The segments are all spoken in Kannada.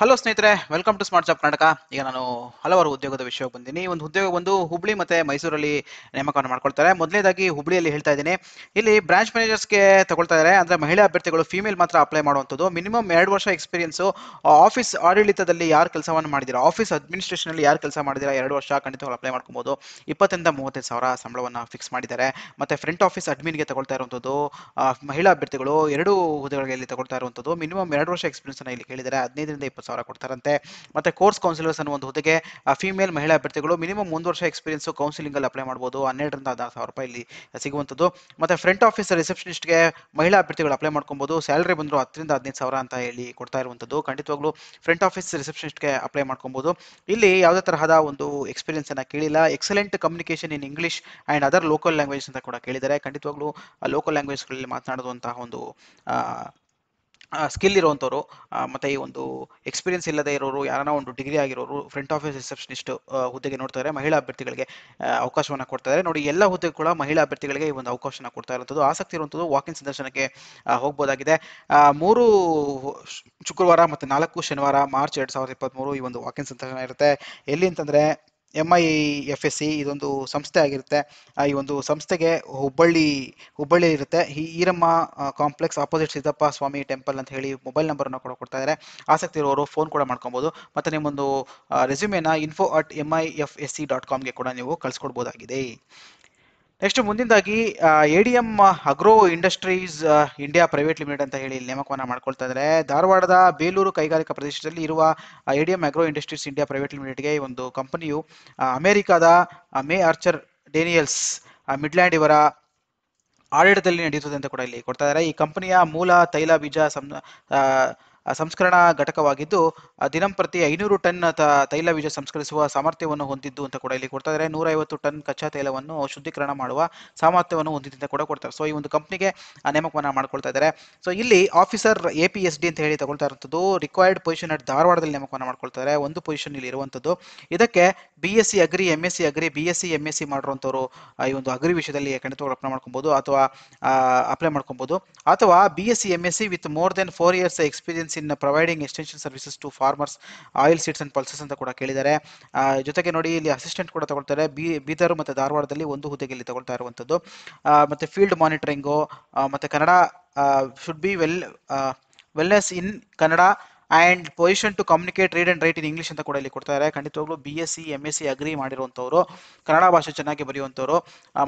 ಹಲೋ ಸ್ನೇಹಿತರೆ welcome to smart job Karnataka ಈಗ ನಾನು ಹಲವಾರು ಉದ್ಯೋಗದ ವಿಷಯಕ್ಕೆ ಬಂದಿನಿ. ಒಂದು ಉದ್ಯೋಗ ಬಂದು ಹುಬ್ಳಿ ಮತ್ತೆ ಮೈಸೂರಲ್ಲಿ ನೇಮಕವನ್ನು ಮಾಡ್ಕೊಳ್ತಾರೆ. ಮೊದಲನೇದಾಗಿ ಹುಬ್ಳಿಯಲ್ಲಿ ಹೇಳ್ತಾ ಇದ್ದೀನಿ. ಇಲ್ಲಿ ಬ್ರಾಂಚ್ ಮ್ಯಾನೇಜರ್ಸ್ಗೆ ತಗೊಳ್ತಾ ಇದ್ದಾರೆ. ಅಂದರೆ ಮಹಿಳಾ ಅಭ್ಯರ್ಥಿಗಳು ಫೀಮೇಲ್ ಮಾತ್ರ ಅಪ್ಲೈ ಮಾಡುವಂಥದ್ದು. ಮಿನಿಮಮ್ ಎರಡು ವರ್ಷ ಎಕ್ಸ್ಪೀರಿಯನ್ಸು ಆಫೀಸ್ ಆಡಳಿತದಲ್ಲಿ ಯಾರು ಕೆಲಸವನ್ನು ಮಾಡಿದಿರಾ? ಆಫೀಸ್ ಅಡ್ಮಿನಿಸ್ಟ್ರೇಷನಲ್ಲಿ ಯಾರು ಕೆಲಸ ಮಾಡಿದಿರಾ? ಎರಡು ವರ್ಷ ಖಂಡಿತವಾಗಿ ಅಪ್ಲೈ ಮಾಡ್ಕೊಬೋದು. ಇಪ್ಪತ್ತರಿಂದ ಮೂವತ್ತೈದು ಸಾವಿರ ಸಂಬಳವನ್ನು ಫಿಕ್ಸ್ ಮಾಡಿದ್ದಾರೆ. ಮತ್ತು ಫ್ರಂಟ್ ಆಫೀಸ್ ಅಡ್ಮಿನ್ಗೆ ತಗೊಳ್ತಾ ಇರುವಂಥದ್ದು ಮಹಿಳಾ ಅಭ್ಯರ್ಥಿಗಳು ಎರಡು ಹುದ್ದೆಗಳಿಗೆ ಇಲ್ಲಿ ತಗೊಳ್ತಾ ಇರುವಂಥದ್ದು. ಮಿನಿಮಮ್ ಎರಡು ವರ್ಷ ಎಕ್ಸ್ಪೀರಿಯನ್ಸ್ ಇಲ್ಲಿ ಕೇಳಿದ್ದಾರೆ. ಹದಿನೈದರಿಂದ ಇಪ್ಪತ್ತು ಸಾವಿರ ಕೊಡ್ತಾರಂತೆ. ಮತ್ತೆ ಕೋರ್ಸ್ ಕೌನ್ಸಿಲರ್ಸ್ ಅನ್ನೋ ಒಂದು ಹುದ್ದೆಗೆ ಫಿಮೇಲ್ ಮಹಿಳಾ ಅಭ್ಯರ್ಥಿಗಳು ಮಿನಿಮಮ್ ಒಂದು ವರ್ಷ ಎಕ್ಸ್ಪೀರಿಯನ್ಸ್ ಕೌನ್ಸಿಲಿಂಗ್ ಅಲ್ಲಿ ಅಪ್ಲೈ ಮಾಡಬಹುದು ಹನ್ನೆರಡರಿಂದ ಹದಿನಾರು ಸಾವಿರ ರೂಪಾಯಿ ಇಲ್ಲಿ ಸಿಗುವಂಥದ್ದು. ಮತ್ತೆ ಫ್ರಂಟ್ ಆಫೀಸ್ ರಿಸೆಪ್ಷನಿಸ್ಟ್ಗೆ ಮಹಿಳಾ ಅಭ್ಯರ್ಥಿಗಳು ಅಪ್ಲೈ ಮಾಡ್ಕೊಬಹುದು ಸ್ಯಾಲರಿ ಬಂದ್ರು ಹತ್ತರಿಂದ ಹದಿನೈದು ಸಾವಿರ ಅಂತ ಹೇಳಿ ಕೊಡ್ತಾ ಇರುವಂಥದ್ದು. ಖಂಡಿತವಾಗ್ಲೂ ಫ್ರಂಟ್ ಆಫೀಸ್ ರಿಸೆಪ್ಷನಿಸ್ಟ್ಗೆ ಅಪ್ಲೈ ಮಾಡ್ಕೊಬಹುದು ಇಲ್ಲಿ ಯಾವುದೇ ತರಹದ ಒಂದು ಎಕ್ಸ್ಪೀರಿಯನ್ಸ್ ಅನ್ನ ಕೇಳಿಲ್ಲ. Excellent communication in English and other local language ಅಂತ ಕೂಡ ಕೇಳಿದ್ದಾರೆ. ಖಂಡಿತವಾಗ್ಲೂ ಲೋಕಲ್ ಲ್ಯಾಂಗ್ವೇಜ್ಗಳಲ್ಲಿ ಮಾತನಾಡುವಂತಹ ಒಂದು ಸ್ಕಿಲ್ ಇರುವಂಥವ್ರು ಮತ್ತು ಈ ಒಂದು ಎಕ್ಸ್ಪೀರಿಯನ್ಸ್ ಇಲ್ಲದೆ ಇರೋರು, ಯಾರನ್ನ ಒಂದು ಡಿಗ್ರಿ ಆಗಿರೋರು ಫ್ರಂಟ್ ಆಫೀಸ್ ರಿಸೆಪ್ಷನಿಸ್ಟ್ ಹುದ್ದೆಗೆ ನೋಡ್ತಾರೆ, ಮಹಿಳಾ ಅಭ್ಯರ್ಥಿಗಳಿಗೆ ಅವಕಾಶವನ್ನು ಇದ್ದಾರೆ ನೋಡಿ, ಎಲ್ಲ ಹುದ್ದೆ ಕೂಡ ಮಹಿಳಾ ಅಭ್ಯರ್ಥಿಗಳಿಗೆ ಈ ಒಂದು ಅವಕಾಶನ ಕೊಡ್ತಾ ಇರುವಂಥದ್ದು ಆಸಕ್ತಿ ಇರುವಂಥದ್ದು ವಾಕಿಂಗ್ ಸಂದರ್ಶನಕ್ಕೆ ಹೋಗ್ಬೋದಾಗಿದೆ. ಮೂರು ಶುಕ್ರವಾರ ಮತ್ತು ನಾಲ್ಕು ಶನಿವಾರ, ಮಾರ್ಚ್ ಎರಡು ಸಾವಿರದ ಇಪ್ಪತ್ತ್ಮೂರು ಈ ಒಂದು ವಾಕಿಂಗ್ ಸಂದರ್ಶನ ಇರುತ್ತೆ. ಎಲ್ಲಿ ಅಂತಂದರೆ M I F S C ಇದೊಂದು ಸಂಸ್ಥೆ ಆಗಿರುತ್ತೆ. ಈ ಒಂದು ಸಂಸ್ಥೆಗೆ ಹುಬ್ಬಳ್ಳಿ ಹುಬ್ಬಳ್ಳಿ ಇರುತ್ತೆ. ಈ Iramma complex opposite Siddappa Swamy temple ಅಂತ ಹೇಳಿ ಮೊಬೈಲ್ ನಂಬರನ್ನು ಕೂಡ ಕೊಡ್ತಾ ಇದ್ದಾರೆ ಆಸಕ್ತಿ ಇರೋರು ಫೋನ್ ಕೂಡ ಮಾಡ್ಕೊಬೋದು. ಮತ್ತು ನಿಮ್ಮೊಂದು ರೆಸ್ಯೂಮೆನ info at M I F S C dot ಕಾಮ್ಗೆ ಕೂಡ ನೀವು ಕಳಿಸ್ಕೊಡ್ಬೋದಾಗಿದೆ. Next ಮುಂದಿನದಾಗಿ A D M agro industries India private limited ಅಂತ ಹೇಳಿ ನೇಮಕವನ್ನು ಮಾಡ್ಕೊಳ್ತಾ ಇದ್ದಾರೆ ಧಾರವಾಡದ ಬೇಲೂರು ಕೈಗಾರಿಕಾ ಪ್ರದೇಶದಲ್ಲಿ ಇರುವ A D M agro industries India private ಲಿಮಿಟೆಡ್ಗೆ ಒಂದು ಕಂಪನಿಯು ಅಮೇರಿಕಾದ ಮೇ ಆರ್ಚರ್ ಡೇನಿಯಲ್ಸ್ ಮಿಡ್ಲ್ಯಾಂಡ್ ಇವರ ಆಡಳಿತದಲ್ಲಿ ನಡೆಯುತ್ತದೆ ಅಂತ ಕೂಡ ಇಲ್ಲಿ ಕೊಡ್ತಾ ಇದ್ದಾರೆ ಈ ಕಂಪನಿಯ ಮೂಲ ತೈಲ ಬೀಜ ಸಂ ಸಂಸ್ಕರಣಾ ಘಟಕವಾಗಿದ್ದು ದಿನಂಪ್ರತಿ ಐನೂರು ಟನ್ ತೈಲ ಬೀಜ ಸಂಸ್ಕರಿಸುವ ಸಾಮರ್ಥ್ಯವನ್ನು ಹೊಂದಿದ್ದು ಅಂತ ಕೂಡ ಇಲ್ಲಿ ಕೊಡ್ತಾ ಇದ್ದಾರೆ ನೂರೈವತ್ತು ಟನ್ ಕಚ್ಚಾ ತೈಲವನ್ನು ಶುದ್ಧೀಕರಣ ಮಾಡುವ ಸಾಮರ್ಥ್ಯವನ್ನು ಹೊಂದಿದ್ದು ಅಂತ ಕೂಡ ಕೊಡ್ತಾರೆ. ಸೊ ಈ ಒಂದು ಕಂಪ್ನಿಗೆ ನೇಮಕವನ್ನು ಮಾಡ್ಕೊಳ್ತಾ ಇದ್ದಾರೆ ಸೊ ಇಲ್ಲಿ officer A P S D ಅಂತ ಹೇಳಿ ತಗೊಳ್ತಾ ಇರುವಂಥದ್ದು ರಿಕ್ವೈರ್ಡ್ ಪೊಸಿಷನ್ ಅಟ್ ಧಾರವಾಡದಲ್ಲಿ ನೇಮಕವನ್ನು ಮಾಡ್ಕೊಳ್ತಾ ಇದ್ದಾರೆ ಒಂದು ಪೊಸಿಷನ್ ಇಲ್ಲಿ ಇರುವಂಥದ್ದು ಇದಕ್ಕೆ B S C agri M S C agri B S C M S C ಮಾಡಿರುವಂಥವ್ರು ಈ ಒಂದು ಅಗ್ರಿ ವಿಷಯದಲ್ಲಿ ಖಂಡಿತವಾಗಿ ಅಪ್ಲೈ ಮಾಡ್ಕೊಬೋದು ಅಥವಾ ಅಪ್ಲೈ ಮಾಡ್ಕೊಬೋದು ಅಥವಾ B S C M S C with more than four years experience in providing extension services to farmers oil seeds and pulses ಅಂತ ಕೂಡ ಕೇಳಿದ್ದಾರೆ. ಜೊತೆಗೆ ನೋಡಿ ಇಲ್ಲಿ ಅಸಿಸ್ಟೆಂಟ್ ಕೂಡ ತಗೊಳ್ತಾರೆ. ಬಿ, ಬೀದರ್ ಮತ್ತು ಧಾರವಾಡದಲ್ಲಿ ಒಂದು ಹುದ್ದೆಗೆ ಇಲ್ಲಿ ತಗೊಳ್ತಾ ಇರುವಂಥದ್ದು. ಮತ್ತು ಫೀಲ್ಡ್ ಮಾನಿಟರಿಂಗು ಮತ್ತು Kannada should be well wellness in Kannada and position to communicate read and write in English ಅಂತ ಕೂಡ ಇಲ್ಲಿ ಕೊಡ್ತಾರೆ ಖಂಡಿತವಾಗ್ಲೂ B S C M S C agri ಮಾಡಿರುವಂಥವ್ರು, Kannada ಭಾಷೆ ಚೆನ್ನಾಗಿ ಬರೆಯುವಂಥವ್ರು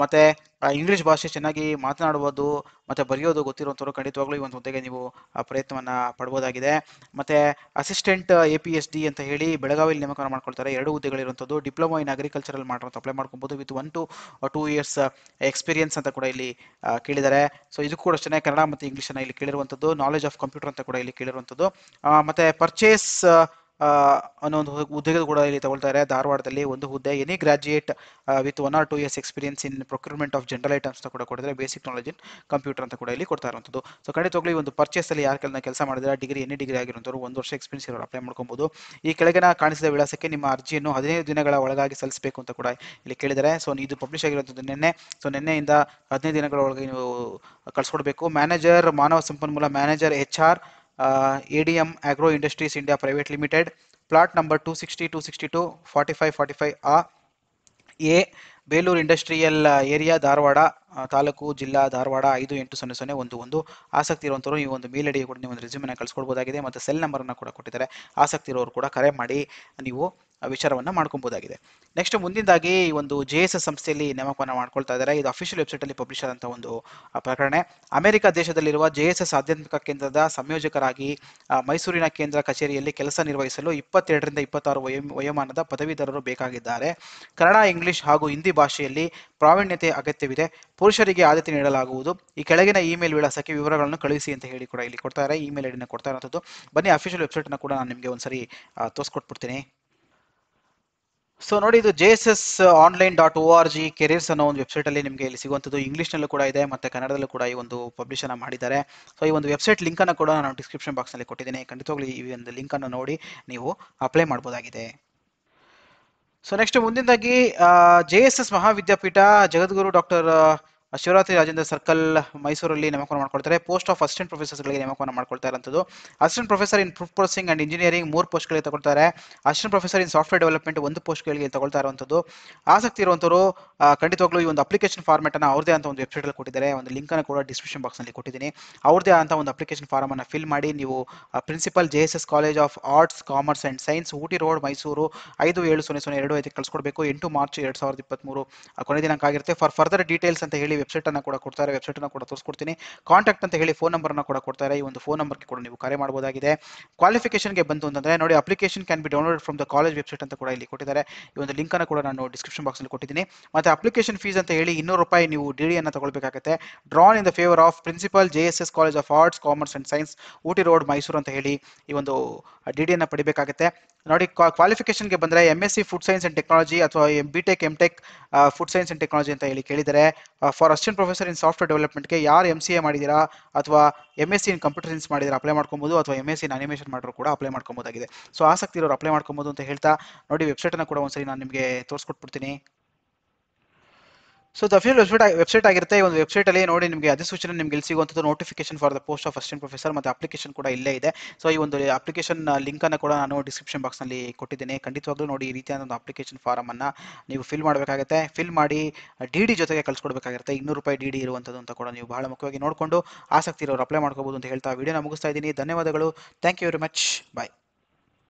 ಮತ್ತೆ ಇಂಗ್ಲೀಷ್ ಭಾಷೆ ಚೆನ್ನಾಗಿ ಮಾತನಾಡುವುದು ಮತ್ತೆ ಬರೆಯೋದು ಗೊತ್ತಿರುವಂಥವ್ರು ಖಂಡಿತವಾಗ್ಲೂ ಈ ಒಂದು ಹುದ್ದೆಗೆ ನೀವು ಆ, ಪ್ರಯತ್ನವನ್ನ ಪಡ್ಬೋದಾಗಿದೆ. ಮತ್ತೆ assistant A P S D ಅಂತ ಹೇಳಿ ಬೆಳಗಾವಿಯಲ್ಲಿ ನೇಮಕ ಮಾಡ್ಕೊಳ್ತಾರೆ. ಎರಡು ಹುದ್ದೆಗಳಿರುವಂಥದ್ದು ಡಿಪ್ಲೊಮಾ ಇನ್ ಅಗ್ರಿಕಲ್ಚರಲ್ ಮಾಡಿರುವಂಥ ಅಪ್ಲೈ ಮಾಡ್ಕೊಬೋದು with one to two years experience ಅಂತ ಕೂಡ ಇಲ್ಲಿ ಕೇಳಿದ್ದಾರೆ. ಸೊ ಇದು ಕೂಡ ಅಷ್ಟೇ ಕನ್ನಡ ಮತ್ತು ಇಂಗ್ಲೀಷನ್ನು ಇಲ್ಲಿ ಕೇಳಿರುವಂಥದ್ದು ನಾಲೆಜ್ ಆಫ್ ಕಂಪ್ಯೂಟರ್ ಅಂತ ಕೂಡ ಇಲ್ಲಿ ಕೇಳಿರುವಂಥದ್ದು. ಮತ್ತೆ ಪರ್ಚೇಸ್ ಅನ್ನೋ ಒಂದು ಹುದ್ದೆಗೆ ಕೂಡ ಇಲ್ಲಿ ತಗೊಳ್ತಾರೆ ಧಾರವಾಡದಲ್ಲಿ ಒಂದು ಹುದ್ದೆ. Any graduate with one or two years experience in procurement of general items ಕೂಡ ಕೊಡಿದ್ರೆ ಬೇಸಿಕ್ ನಾಲೆಜ್ ಇನ್ ಕಂಪ್ಯೂಟರ್ ಅಂತ ಕೂಡ ಇಲ್ಲಿ ಕೊಡ್ತಾ ಇರುವಂಥದ್ದು ಸೊ ಖಂಡಿತವಾಗ್ಲೂ ಒಂದು ಪರ್ಚೇಸ್ ಅಲ್ಲಿ ಯಾರು ಕೆಲ ಕೆಲಸ ಮಾಡಿದ್ರೆ ಡಿಗ್ರಿ ಎನಿ ಡಿಗ್ರಿ ಆಗಿರುವಂಥವ್ರು ಒಂದು ವರ್ಷ ಎಕ್ಸ್ಪೀರಿಯನ್ಸ್ ಇರೋರು ಅಪ್ಲೈ ಮಾಡ್ಕೊಬೋದು. ಈ ಕೆಳಗಿನ ಕಾಣಿಸಿದ ವಿಳಾಸಕ್ಕೆ ನಿಮ್ಮ ಅರ್ಜಿಯನ್ನು ಹದಿನೈದು ದಿನಗಳ ಒಳಗಾಗಿ ಸಲ್ಲಿಸಬೇಕು ಅಂತ ಕೂಡ ಇಲ್ಲಿ ಕೇಳಿದರೆ ಸೊ ಇದು ಪಬ್ಲಿಷ್ ಆಗಿರುವಂಥದ್ದು ನಿನ್ನೆ. ಸೊ ನಿನ್ನೆಯಿಂದ ಹದಿನೈದು ದಿನಗಳ ಒಳಗೆ ನೀವು ಕಳಿಸ್ಕೊಡ್ಬೇಕು. ಮ್ಯಾನೇಜರ್ ಮಾನವ ಸಂಪನ್ಮೂಲ manager H R A D M agro industries India private limited plot number two sixty two sixty two forty five forty five taluk ಜಿಲ್ಲಾ ಧಾರವಾಡ ಐದು ಎಂಟು ಸೊನ್ನೆ ಸೊನ್ನೆ ಒಂದು ಒಂದು. ಆಸಕ್ತಿ ಇರುವಂಥವ್ರು ಈ ಒಂದು ಮೇಲ್ ಐಡಿಗೆ ಕೂಡ, ನೀವು ಒಂದು ರೆಸ್ಯೂಮನ್ನು ಕಳಿಸ್ಕೊಳ್ಬೋದಾಗಿದೆ ಮತ್ತು ಸೆಲ್ ನಂಬರನ್ನು ಕೂಡ ಕೊಟ್ಟಿದ್ದಾರೆ. ಆಸಕ್ತಿ ಇರೋರು ಕೂಡ ಕರೆ ಮಾಡಿ ನೀವು ವಿಚಾರವನ್ನು ಮಾಡ್ಕೊಬೋದಾಗಿದೆ ನೆಕ್ಸ್ಟ್ ಮುಂದಿನದಾಗಿ ಈ ಒಂದು ಜೆ ಎಸ್ ಎಸ್ ಸಂಸ್ಥೆಯಲ್ಲಿ ನೇಮಕವನ್ನು ಮಾಡ್ಕೊಳ್ತಾ ಇದ್ದಾರೆ. ಇದು ಅಫಿಷಿಯಲ್ ವೆಬ್ಸೈಟಲ್ಲಿ ಪಬ್ಲಿಷ್ ಆದಂಥ ಒಂದು ಪ್ರಕರಣ. ಅಮೆರಿಕ ದೇಶದಲ್ಲಿರುವ ಜೆ ಎಸ್ ಎಸ್ ಆಧ್ಯಾತ್ಮಿಕ ಕೇಂದ್ರದ ಸಂಯೋಜಕರಾಗಿ ಮೈಸೂರಿನ ಕೇಂದ್ರ ಕಚೇರಿಯಲ್ಲಿ ಕೆಲಸ ನಿರ್ವಹಿಸಲು ಇಪ್ಪತ್ತೆರಡರಿಂದ ಇಪ್ಪತ್ತಾರು ವಯೋ ವಯೋಮಾನದ ಪದವೀಧರರು ಬೇಕಾಗಿದ್ದಾರೆ. ಕನ್ನಡ, ಇಂಗ್ಲಿಷ್ ಹಾಗೂ ಹಿಂದಿ ಭಾಷೆಯಲ್ಲಿ ಪ್ರಾವೀಣ್ಯತೆ ಅಗತ್ಯವಿದೆ. ಪುರುಷರಿಗೆ ಆದ್ಯತೆ ನೀಡಲಾಗುವುದು. ಈ ಕೆಳಗಿನ ಇಮೇಲ್ ವಿಳಾಸಕ್ಕೆ ವಿವರಗಳನ್ನು ಕಳುಹಿಸಿ ಅಂತ ಹೇಳಿ ಕೂಡ ಇಲ್ಲಿ ಕೊಡ್ತಾರೆ. ಇಮೇಲ್ ಐಡಿನ ಕೊಡ್ತಾ ಇರೋಂಥದ್ದು ಬನ್ನಿ ಅಫಿಷಿಯಲ್ ವೆಬ್ಸೈಟ್ನ ಕೂಡ ನಾನು ನಿಮಗೆ ಒಂದ್ಸರಿ ಸರಿ ತೋರಿಸ್ಕೊಟ್ಬಿಡ್ತೀನಿ. ಸೊ ನೋಡಿ, ಇದು J S S online dot O R G careers ಅನ್ನೋ ಒಂದು ವೆಬ್ಸೈಟಲ್ಲಿ ನಿಮಗೆ ಇಲ್ಲಿ ಸಿಗುವಂಥದ್ದು. ಇಂಗ್ಲೀಷ್ನಲ್ಲೂ ಕೂಡ ಇದೆ, ಮತ್ತು ಕನ್ನಡದಲ್ಲೂ ಕೂಡ ಈ ಒಂದು ಪಬ್ಲಿಷನ್ನ ಮಾಡಿದ್ದಾರೆ. ಸೊ ಈ ಒಂದು ವೆಬ್ಸೈಟ್ ಲಿಂಕನ್ನು ಕೂಡ ನಾನು ಡಿಸ್ಕ್ರಿಪ್ಷನ್ ಬಾಕ್ಸ್ನಲ್ಲಿ ಕೊಟ್ಟಿದ್ದೀನಿ. ಖಂಡಿತವಾಗ್ಲೂ ಈ ಒಂದು ಲಿಂಕನ್ನು ನೋಡಿ, ನೀವು ಅಪ್ಲೈ ಮಾಡಬಹುದಾಗಿದೆ so next ಮುಂದಿನದಾಗಿ J S S Mahavidyapeetha Jagadguru doctor Shivarathri Rajendra circle ಮೈಸೂರಲ್ಲಿ ನೇಮಕವನ್ನು ಮಾಡ್ಕೊಳ್ತಾರೆ. ಪೋಸ್ಟ್ ಆಫ್ ಅಸಿಸ್ಟೆಂಟ್ ಪ್ರೊಫೆಸರ್ಸ್ಗಳಿಗೆ ನೇಮಕವನ್ನು ಮಾಡ್ಕೊಳ್ತಾ ಇರುವಂಥದ್ದು assistant professor in food processing and engineering ಮೂರು ಪೋಸ್ಟ್ಗಳಿಗೆ ತಗೊಳ್ತಾರೆ. Assistant professor in software development ಒಂದು ಪೋಸ್ಟ್ಗಳಿಗೆ ತಗೊಳ್ತಾ ಇರುವಂಥದ್ದು ಆಸಕ್ತಿ ಇರುವಂಥವರು ಖಂಡಿತವಾಗ್ಲೂ ಈ ಒಂದು ಅಪ್ಲಿಕೇಶನ್ ಫಾರ್ಮೆಟ್ ಅನ್ನ ಅವ್ರದೇ ಅಂತ ಒಂದು ವೆಬ್ಸೈಟ್ ಅಲ್ಲಿ ಕೊಟ್ಟಿದ್ದಾರೆ. ಒಂದು ಲಿಂಕ್ ಅನ್ನು ಕೂಡ ಡಿಸ್ಕ್ರಿಪ್ಷನ್ ಬಾಕ್ಸ್ನಲ್ಲಿ ಕೊಟ್ಟಿದ್ದೀನಿ. ಅವ್ರದೇ ಅಂತ ಒಂದು ಅಪ್ಲಿಕೇಶನ್ ಫಾರ್ಮ್ ಅನ್ನು ಫಿಲ್ ಮಾಡಿ ನೀವು principal J S S college of arts commerce and science Ooty road Mysuru ಐದು ಏಳು ಸೊನ್ನೆ ಸೊನ್ನೆ ಎರಡು ಐದಕ್ಕೆ ಕಳ್ಸ್ಕೊಡ್ಬೇಕು. ಎಂಟು ಮಾರ್ಚ್ ಎರಡು ಸಾವಿರದ ಇಪ್ಪತ್ತ್ಮೂರು ಕೊನೆ ದಿನಾಂಕ ಆಗಿರುತ್ತೆ. ಫಾರ್ ಫರ್ದರ್ ಡೀಟೇಲ್ಸ್ ಅಂತ ಹೇಳಿ ವೆಬ್ಸೈಟ್ ಅನ್ನು ಕೂಡ ಕೊಡ್ತಾರೆ. ವೆಬ್ಸೈಟ್ ಅನ್ನು ಕೂಡ ತೋರಿಸ್ಕೊಡ್ತೀನಿ. ಕಾಂಟ್ಯಾಕ್ಟ್ ಅಂತ ಹೇಳಿ ಫೋನ್ ನಂಬರ್ ಅನ್ನು ಕೂಡ ಕೊಡ್ತಾರೆ. ಈ ಒಂದು ಫೋನ್ ನಂಬರ್ಗೆ ಕೂಡ ನೀವು ಕರೆ ಮಾಡಬಹುದಾಗಿದೆ ಕ್ವಾಲಿಫಿಕೇಶನ್ಗೆ ಬಂತು ಅಂತಂದ್ರೆ ನೋಡಿ application can be download from the college website ಅಂತ ಕೂಡ ಇಲ್ಲಿ ಕೊಟ್ಟಿದ್ದಾರೆ. ಈ ಒಂದು ಲಿಂಕ್ ಅನ್ನು ಕೂಡ ನಾನು ಡಿಸ್ಕ್ರಿಪ್ಷನ್ ಬಾಕ್ಸ್ ಅಲ್ಲಿ ಕೊಟ್ಟಿದ್ದೀನಿ. ಮತ್ತೆ ಅಪ್ಲಿಕೇಶನ್ ಫೀಸ್ ಅಂತ ಹೇಳಿ ಇನ್ನೂರು ರೂಪಾಯಿ ನೀವು ಡಿ ಡಿ ಅನ್ನು ತಗೊಳ್ಬೇಕಾಗುತ್ತೆ. Drawn in the favour of principal J S S college of arts commerce and science Ooty road Mysuru ಅಂತ ಹೇಳಿ ಈ ಒಂದು ಡಿ ಡಿ ಅನ್ನು ಪಡಿಬೇಕಾಗುತ್ತೆ. ನೋಡಿ ಕ್ವಾಲಿಫಿಕೇಶನ್ಗೆ ಬಂದರೆ M S C food science and technology ಅಥವಾ M B tech M tech food science and technology ಅಂತ ಹೇಳಿ ಕೇಳಿದರೆ for assistant professor in software ಡೆವಲಪ್ಮೆಂಟ್ಗೆ ಯಾರು ಎಂ ಸಿ ಎ ಮಾಡಿದ್ದೀರಾ ಅಥವಾ M S C in computer science ಮಾಡಿದ್ರೆ ಅಪ್ಲೈ ಮಾಡ್ಕೊಬೋದು ಅಥವಾ ಎಂ ಎಸ್ ಇನ್ ಅನಿಮೇಷನ್ ಮಾಡಿದ್ರು ಕೂಡ ಅಪ್ಲೈ ಮಾಡ್ಕೊಬೋದಾಗಿದೆ. ಸೊ ಆಸಕ್ತಿ ಇರೋರು ಅಪ್ಲೈ ಮಾಡ್ಕೊಬೋದು ಅಂತ ಹೇಳ್ತಾ, ನೋಡಿ ವೆಬ್ಸೈಟನ್ನು ಕೂಡ ಒಂದ್ಸರಿ ನಾನು ನಿಮಗೆ ತೋರಿಸ್ಕೊಟ್ಬಿಡ್ತೀನಿ. So the official website website ಆಗಿರುತ್ತೆ. ಈ ಒಂದು ವೆಬ್ಸೈಟ್ ಅಲ್ಲಿ ನೋಡಿ ನಿಮಗೆ ಅಧಿಸೂಚನೆ ನಿಮಗೆ ಇಲ್ಲಿ ಸಿಗುವಂಥದ್ದು notification for the post of assistant professor ಮತ್ತೆ ಅಪ್ಲಿಕೇಶನ್ ಕೂಡ ಇಲ್ಲೇ ಇದೆ. ಸೊ ಈ ಒಂದು ಅಪ್ಲಿಕೇಶನ್ ಲಿಂಕ್ ಅನ್ನು ಕೂಡ ನಾನು ಡಿಸ್ಕ್ರಿಪ್ಷನ್ ಬಾಕ್ಸ್ನಲ್ಲಿ ಕೊಟ್ಟಿದ್ದೇನೆ. ಖಂಡಿತವಾಗ್ಲೂ ನೋಡಿ ಈ ರೀತಿಯಾದ ಒಂದು ಅಪ್ಲಿಕೇಶನ್ ಫಾರಮ್ ಅನ್ನ ನೀವು ಫಿಲ್ ಮಾಡಬೇಕಾಗುತ್ತೆ. ಫಿಲ್ ಮಾಡಿ ಡಿ ಡಿ ಜೊತೆಗೆ ಕಳ್ಸ್ಕೊಡ್ಬೇಕಾಗಿರುತ್ತೆ ಇನ್ನೂರು ರೂಪಾಯಿ ಡಿ ಡಿ ಇರುವಂಥದ್ದು ಅಂತ ಕೂಡ ನೀವು ಬಹಳ ಮುಖ್ಯವಾಗಿ ನೋಡಿಕೊಂಡು ಆಸಕ್ತಿ ಇರೋರು ಅಪ್ಲೈ ಮಾಡ್ಕೋಬಹುದು ಅಂತ ಹೇಳ್ತಾ ವಿಡಿಯೋನ ಮುಗಿಸ್ತಾ ಇದ್ದೀನಿ. ಧನ್ಯವಾದಗಳು. Thank you very much bye